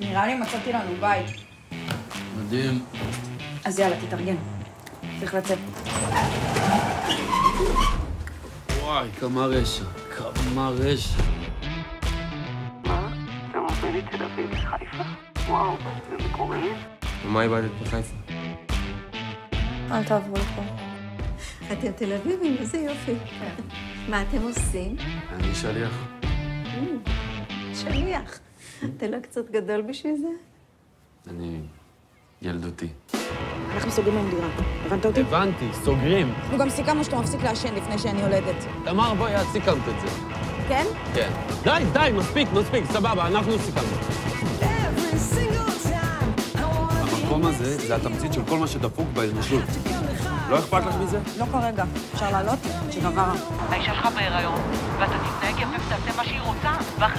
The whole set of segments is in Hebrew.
נראה לי מצאתי לנו בית. מדהים. אז יאללה, תתארגן. צריך לצאת. וואי, כמה רשע. כמה רשע. אתה רוצה לי תל אביב לחיפה? וואו, זה מקורי. ומה איבדת בחיפה? אל תעברו לפה. אתם תל אביבים, איזה יופי. מה אתם עושים? אני שליח. שליח. אתה לא קצת גדול בשביל זה? אני ילדותי. אנחנו סוגרים עם דירה. הבנת אותי? הבנתי, סוגרים. אנחנו גם סיכמנו שאתה מפסיק לעשן לפני שאני יולדת. תמר, בואי, את סיכמת את זה. כן? כן. די, די, מספיק, מספיק, סבבה, אנחנו סיכמנו. המקום הזה זה התמצית של כל מה שדפוק באנושות. לא אכפת לך מזה? לא כרגע. אפשר לעלות? שגבר. האישה שלך בהיריון, ואתה תתנהג יפה ותעשה מה שהיא רוצה,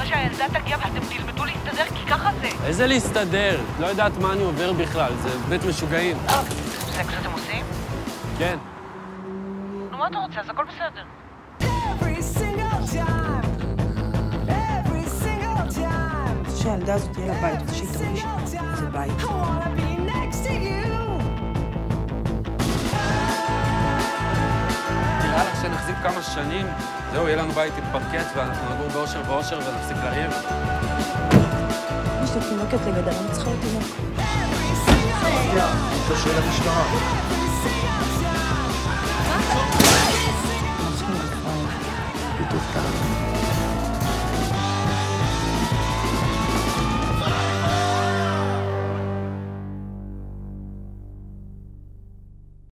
שהילדה תגיע אתם תלמדו להסתדר, כי ככה זה. איזה להסתדר? לא יודעת מה אני עובר בכלל, זה בית משוגעים. סקס אתם עושים? כן. נו, מה אתה רוצה? אז הכל בסדר. שהילדה הזאת תהיה לה בית, רוצה שהיא תרגיש שזה בית. שנחזיק כמה שנים, זהו, יהיה לנו בית עם פרקט ואנחנו נגור באושר ואושר ונפסיק לריב. יש לי תינוקת לגדל, אני צריכה לתינוק. המשטרה.